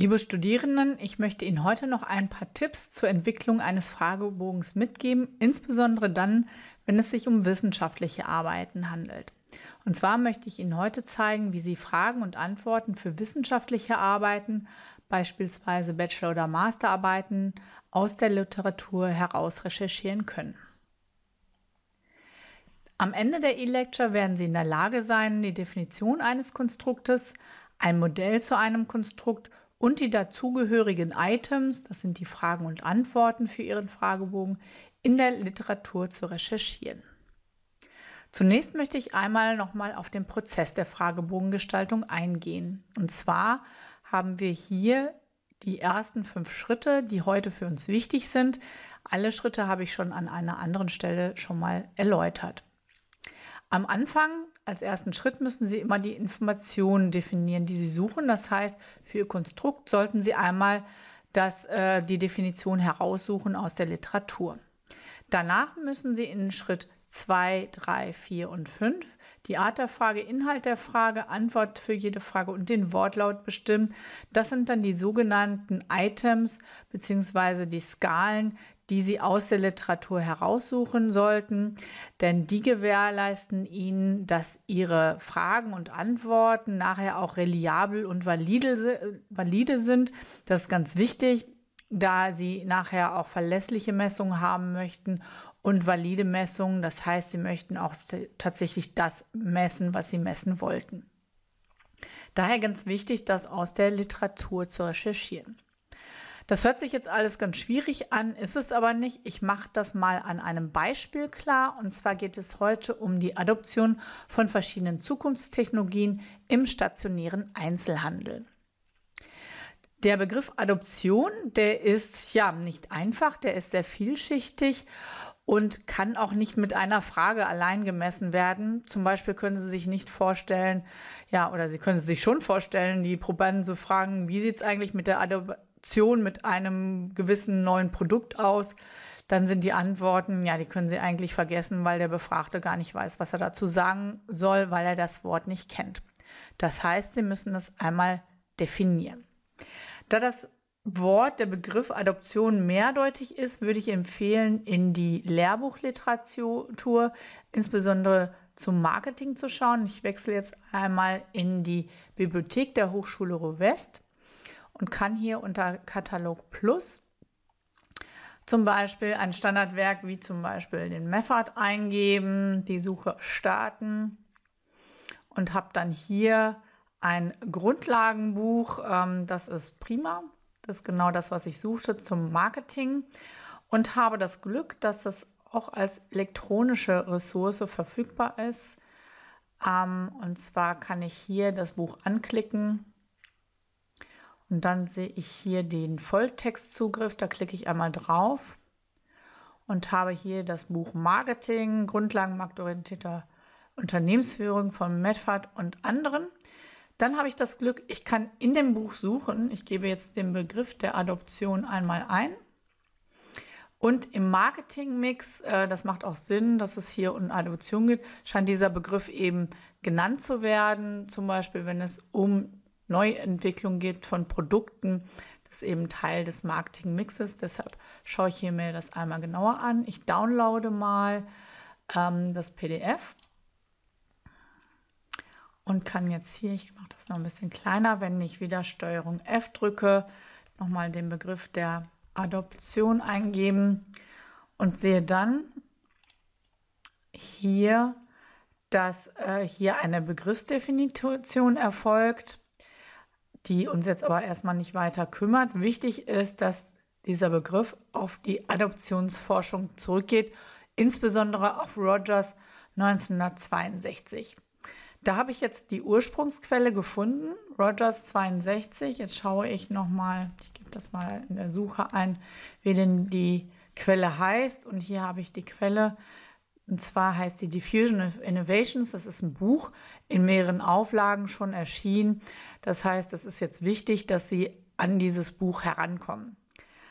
Liebe Studierenden, ich möchte Ihnen heute noch ein paar Tipps zur Entwicklung eines Fragebogens mitgeben, insbesondere dann, wenn es sich um wissenschaftliche Arbeiten handelt. Und zwar möchte ich Ihnen heute zeigen, wie Sie Fragen und Antworten für wissenschaftliche Arbeiten, beispielsweise Bachelor- oder Masterarbeiten, aus der Literatur heraus recherchieren können. Am Ende der E-Lecture werden Sie in der Lage sein, die Definition eines Konstruktes, ein Modell zu einem Konstrukt und die dazugehörigen Items, das sind die Fragen und Antworten für Ihren Fragebogen, in der Literatur zu recherchieren. Zunächst möchte ich einmal nochmal auf den Prozess der Fragebogengestaltung eingehen. Und zwar haben wir hier die ersten fünf Schritte, die heute für uns wichtig sind. Alle Schritte habe ich schon an einer anderen Stelle schon mal erläutert. Am Anfang, als ersten Schritt, müssen Sie immer die Informationen definieren, die Sie suchen. Das heißt, für Ihr Konstrukt sollten Sie einmal das, äh, die Definition heraussuchen aus der Literatur. Danach müssen Sie in Schritt 2, 3, 4 und 5 die Art der Frage, Inhalt der Frage, Antwort für jede Frage und den Wortlaut bestimmen. Das sind dann die sogenannten Items bzw. die Skalen, die Sie aus der Literatur heraussuchen sollten, denn die gewährleisten Ihnen, dass Ihre Fragen und Antworten nachher auch reliabel und valide, valide sind. Das ist ganz wichtig, da Sie nachher auch verlässliche Messungen haben möchten und valide Messungen. Das heißt, Sie möchten auch tatsächlich das messen, was Sie messen wollten. Daher ganz wichtig, das aus der Literatur zu recherchieren. Das hört sich jetzt alles ganz schwierig an, ist es aber nicht. Ich mache das mal an einem Beispiel klar. Und zwar geht es heute um die Adoption von verschiedenen Zukunftstechnologien im stationären Einzelhandel. Der Begriff Adoption, der ist ja nicht einfach, der ist sehr vielschichtig und kann auch nicht mit einer Frage allein gemessen werden. Zum Beispiel können Sie sich nicht vorstellen, ja, oder Sie können sich schon vorstellen, die Probanden zu fragen, wie sieht es eigentlich mit der Interaktion mit einem gewissen neuen Produkt aus, dann sind die Antworten, ja, die können Sie eigentlich vergessen, weil der Befragte gar nicht weiß, was er dazu sagen soll, weil er das Wort nicht kennt. Das heißt, Sie müssen es einmal definieren. Da das Wort, der Begriff Adoption mehrdeutig ist, würde ich empfehlen, in die Lehrbuchliteratur, insbesondere zum Marketing zu schauen. Ich wechsle jetzt einmal in die Bibliothek der Hochschule Ruhr West und kann hier unter Katalog Plus zum Beispiel ein Standardwerk wie zum Beispiel den Meffert eingeben, die Suche starten und habe dann hier ein Grundlagenbuch. Ähm, das ist prima. Das ist genau das, was ich suchte zum Marketing und habe das Glück, dass das auch als elektronische Ressource verfügbar ist. Ähm, und zwar kann ich hier das Buch anklicken und dann sehe ich hier den Volltextzugriff. Da klicke ich einmal drauf und habe hier das Buch Marketing, Grundlagen marktorientierter Unternehmensführung von Medford und anderen. Dann habe ich das Glück, ich kann in dem Buch suchen. Ich gebe jetzt den Begriff der Adoption einmal ein. Und im Marketingmix, äh, das macht auch Sinn, dass es hier um Adoption geht, scheint dieser Begriff eben genannt zu werden. Zum Beispiel, wenn es um Neuentwicklung geht von Produkten. Das ist eben Teil des Marketing-Mixes. Deshalb schaue ich hier mir das einmal genauer an. Ich downloade mal ähm, das PDF und kann jetzt hier, ich mache das noch ein bisschen kleiner, wenn ich wieder Steuerung F drücke, nochmal den Begriff der Adoption eingeben und sehe dann hier, dass äh, hier eine Begriffsdefinition erfolgt die uns jetzt aber erstmal nicht weiter kümmert. Wichtig ist, dass dieser Begriff auf die Adoptionsforschung zurückgeht, insbesondere auf Rogers 1962. Da habe ich jetzt die Ursprungsquelle gefunden, Rogers 62. Jetzt schaue ich nochmal, ich gebe das mal in der Suche ein, wie denn die Quelle heißt. Und hier habe ich die Quelle und zwar heißt die Diffusion of Innovations. Das ist ein Buch in mehreren Auflagen schon erschienen. Das heißt, es ist jetzt wichtig, dass Sie an dieses Buch herankommen.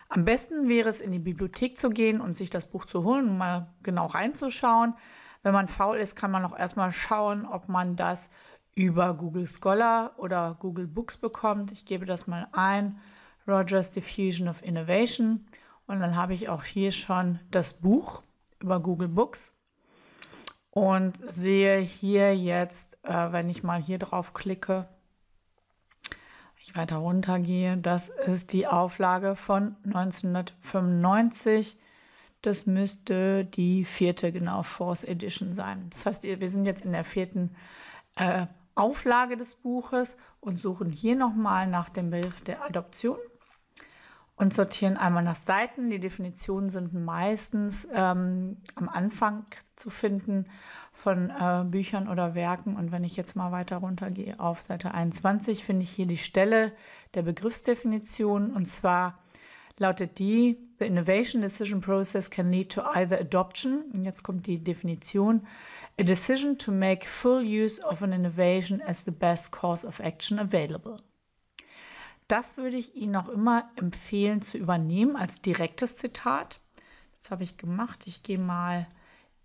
Am besten wäre es, in die Bibliothek zu gehen und sich das Buch zu holen und mal genau reinzuschauen. Wenn man faul ist, kann man auch erstmal schauen, ob man das über Google Scholar oder Google Books bekommt. Ich gebe das mal ein, Rogers Diffusion of Innovation. Und dann habe ich auch hier schon das Buch über Google Books und sehe hier jetzt, äh, wenn ich mal hier drauf klicke, ich weiter runter gehe, das ist die Auflage von 1995. Das müsste die vierte, genau, Fourth Edition sein. Das heißt, wir sind jetzt in der vierten äh, Auflage des Buches und suchen hier nochmal nach dem Begriff der Adoption und sortieren einmal nach Seiten. Die Definitionen sind meistens ähm, am Anfang zu finden von äh, Büchern oder Werken. Und wenn ich jetzt mal weiter runtergehe auf Seite 21, finde ich hier die Stelle der Begriffsdefinition. Und zwar lautet die, The innovation decision process can lead to either adoption, und jetzt kommt die Definition, a decision to make full use of an innovation as the best course of action available. Das würde ich Ihnen auch immer empfehlen zu übernehmen als direktes Zitat. Das habe ich gemacht. Ich gehe mal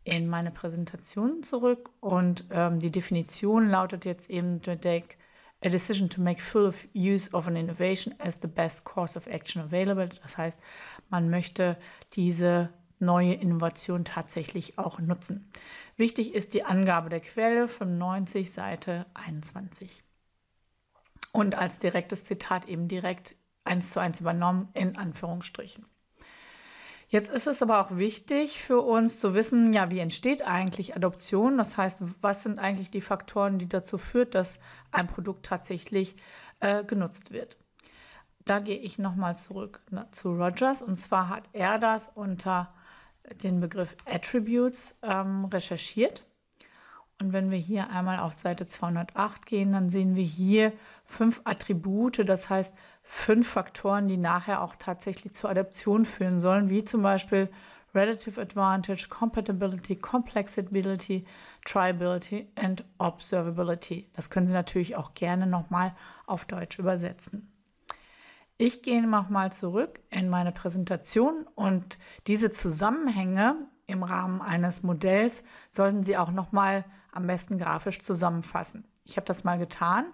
in meine Präsentation zurück und ähm, die Definition lautet jetzt eben to take a decision to make full use of an innovation as the best course of action available. Das heißt, man möchte diese neue Innovation tatsächlich auch nutzen. Wichtig ist die Angabe der Quelle von 90 Seite 21 und als direktes Zitat eben direkt eins zu eins übernommen, in Anführungsstrichen. Jetzt ist es aber auch wichtig für uns zu wissen, ja, wie entsteht eigentlich Adoption? Das heißt, was sind eigentlich die Faktoren, die dazu führen, dass ein Produkt tatsächlich äh, genutzt wird? Da gehe ich nochmal zurück na, zu Rogers. Und zwar hat er das unter den Begriff Attributes ähm, recherchiert. Und wenn wir hier einmal auf Seite 208 gehen, dann sehen wir hier fünf Attribute, das heißt fünf Faktoren, die nachher auch tatsächlich zur Adaption führen sollen, wie zum Beispiel Relative Advantage, Compatibility, Complexity, Triability and Observability. Das können Sie natürlich auch gerne nochmal auf Deutsch übersetzen. Ich gehe nochmal zurück in meine Präsentation und diese Zusammenhänge im Rahmen eines Modells sollten Sie auch nochmal am besten grafisch zusammenfassen. Ich habe das mal getan.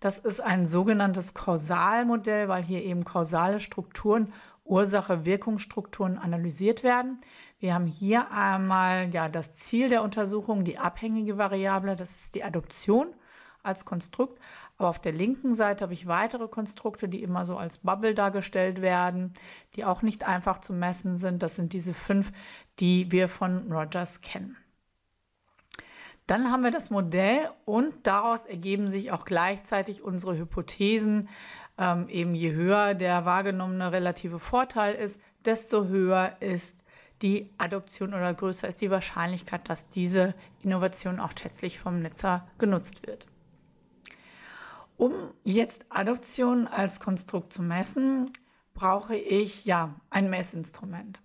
Das ist ein sogenanntes Kausalmodell, weil hier eben kausale Strukturen, Ursache-Wirkungsstrukturen analysiert werden. Wir haben hier einmal ja, das Ziel der Untersuchung, die abhängige Variable, das ist die Adoption als Konstrukt. Aber auf der linken Seite habe ich weitere Konstrukte, die immer so als Bubble dargestellt werden, die auch nicht einfach zu messen sind. Das sind diese fünf, die wir von Rogers kennen. Dann haben wir das Modell und daraus ergeben sich auch gleichzeitig unsere Hypothesen. Ähm, eben je höher der wahrgenommene relative Vorteil ist, desto höher ist die Adoption oder größer ist die Wahrscheinlichkeit, dass diese Innovation auch tatsächlich vom Nutzer genutzt wird. Um jetzt Adoption als Konstrukt zu messen, brauche ich ja ein Messinstrument.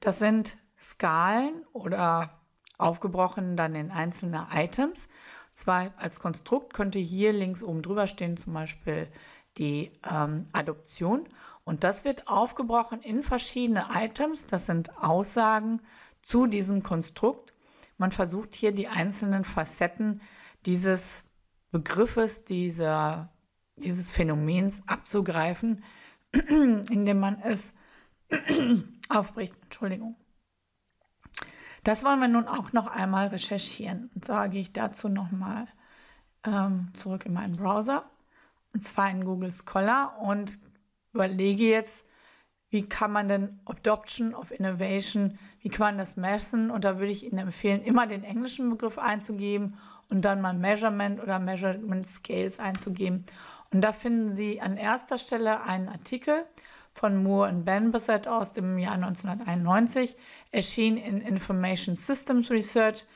Das sind Skalen oder aufgebrochen dann in einzelne Items. Zwar als Konstrukt könnte hier links oben drüber stehen zum Beispiel die ähm, Adoption und das wird aufgebrochen in verschiedene Items. Das sind Aussagen zu diesem Konstrukt. Man versucht hier die einzelnen Facetten dieses Begriffes, dieser, dieses Phänomens abzugreifen, indem man es aufbricht. Entschuldigung. Das wollen wir nun auch noch einmal recherchieren. Und sage ich dazu nochmal ähm, zurück in meinen Browser, und zwar in Google Scholar und überlege jetzt, wie kann man denn Adoption of Innovation, wie kann man das messen? Und da würde ich Ihnen empfehlen, immer den englischen Begriff einzugeben und dann mal Measurement oder Measurement Scales einzugeben. Und da finden Sie an erster Stelle einen Artikel von Moore und Benbasset aus dem Jahr 1991, erschien in Information Systems Research.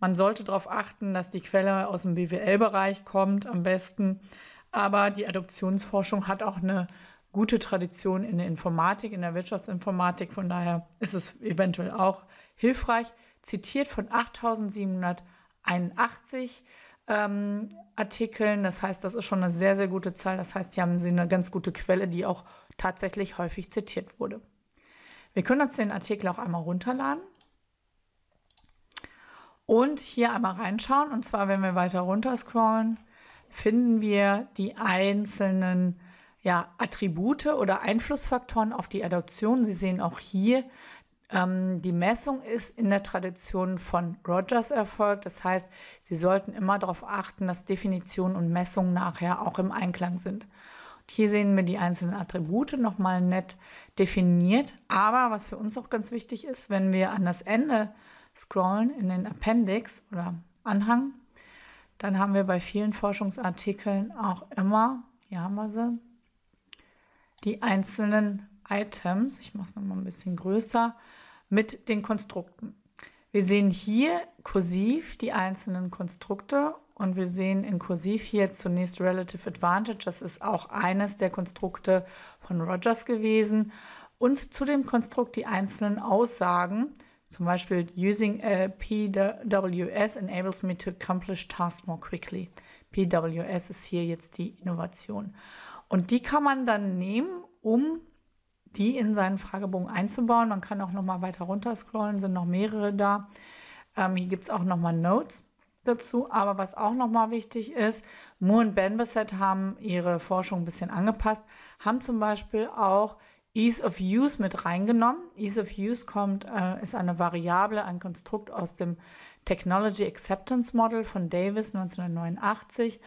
Man sollte darauf achten, dass die Quelle aus dem BWL-Bereich kommt, am besten. Aber die Adoptionsforschung hat auch eine gute Tradition in der Informatik, in der Wirtschaftsinformatik. Von daher ist es eventuell auch hilfreich. Zitiert von 8781 ähm, Artikeln. Das heißt, das ist schon eine sehr, sehr gute Zahl. Das heißt, hier haben Sie eine ganz gute Quelle, die auch tatsächlich häufig zitiert wurde. Wir können uns den Artikel auch einmal runterladen. Und hier einmal reinschauen, und zwar, wenn wir weiter runter scrollen, finden wir die einzelnen ja, Attribute oder Einflussfaktoren auf die Adoption. Sie sehen auch hier, ähm, die Messung ist in der Tradition von Rogers erfolgt. Das heißt, Sie sollten immer darauf achten, dass Definition und Messung nachher auch im Einklang sind. Und hier sehen wir die einzelnen Attribute nochmal nett definiert. Aber was für uns auch ganz wichtig ist, wenn wir an das Ende scrollen in den Appendix oder Anhang, dann haben wir bei vielen Forschungsartikeln auch immer, hier haben wir sie, die einzelnen Items, ich mache es nochmal ein bisschen größer, mit den Konstrukten. Wir sehen hier kursiv die einzelnen Konstrukte und wir sehen in kursiv hier zunächst Relative Advantage. Das ist auch eines der Konstrukte von Rogers gewesen. Und zu dem Konstrukt die einzelnen Aussagen. Zum Beispiel, using a PWS enables me to accomplish tasks more quickly. PWS ist hier jetzt die Innovation. Und die kann man dann nehmen, um die in seinen Fragebogen einzubauen. Man kann auch noch mal weiter runter scrollen, sind noch mehrere da. Ähm, hier gibt es auch noch mal Notes dazu. Aber was auch noch mal wichtig ist, Moore und Benbasset haben ihre Forschung ein bisschen angepasst, haben zum Beispiel auch Ease of Use mit reingenommen. Ease of Use kommt, äh, ist eine Variable, ein Konstrukt aus dem Technology Acceptance Model von Davis 1989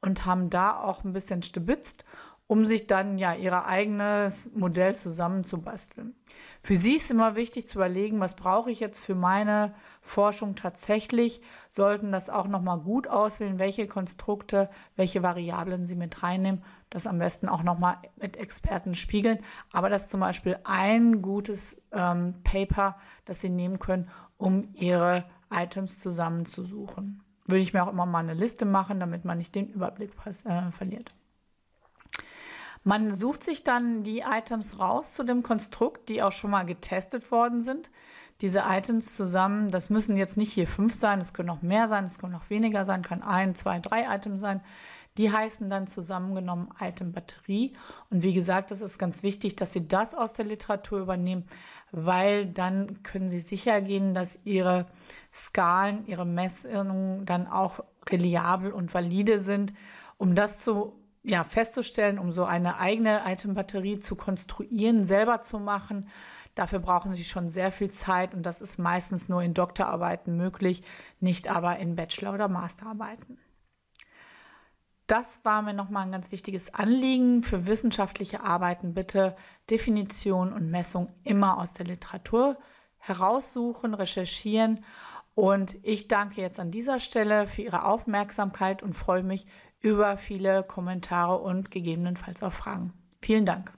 und haben da auch ein bisschen stibitzt um sich dann ja ihr eigenes Modell zusammenzubasteln. Für sie ist immer wichtig zu überlegen, was brauche ich jetzt für meine Forschung tatsächlich, sollten das auch nochmal gut auswählen, welche Konstrukte, welche Variablen sie mit reinnehmen, das am besten auch nochmal mit Experten spiegeln. Aber das ist zum Beispiel ein gutes ähm, Paper, das sie nehmen können, um ihre Items zusammenzusuchen. Würde ich mir auch immer mal eine Liste machen, damit man nicht den Überblick äh, verliert. Man sucht sich dann die Items raus zu dem Konstrukt, die auch schon mal getestet worden sind. Diese Items zusammen, das müssen jetzt nicht hier fünf sein, es können noch mehr sein, es können noch weniger sein, kann ein, zwei, drei Items sein. Die heißen dann zusammengenommen Item Batterie. Und wie gesagt, es ist ganz wichtig, dass Sie das aus der Literatur übernehmen, weil dann können Sie sicher gehen, dass Ihre Skalen, Ihre Messungen dann auch reliabel und valide sind. Um das zu ja, festzustellen, um so eine eigene Item-Batterie zu konstruieren, selber zu machen. Dafür brauchen Sie schon sehr viel Zeit und das ist meistens nur in Doktorarbeiten möglich, nicht aber in Bachelor- oder Masterarbeiten. Das war mir nochmal ein ganz wichtiges Anliegen für wissenschaftliche Arbeiten. Bitte Definition und Messung immer aus der Literatur heraussuchen, recherchieren. Und ich danke jetzt an dieser Stelle für Ihre Aufmerksamkeit und freue mich über viele Kommentare und gegebenenfalls auch Fragen. Vielen Dank.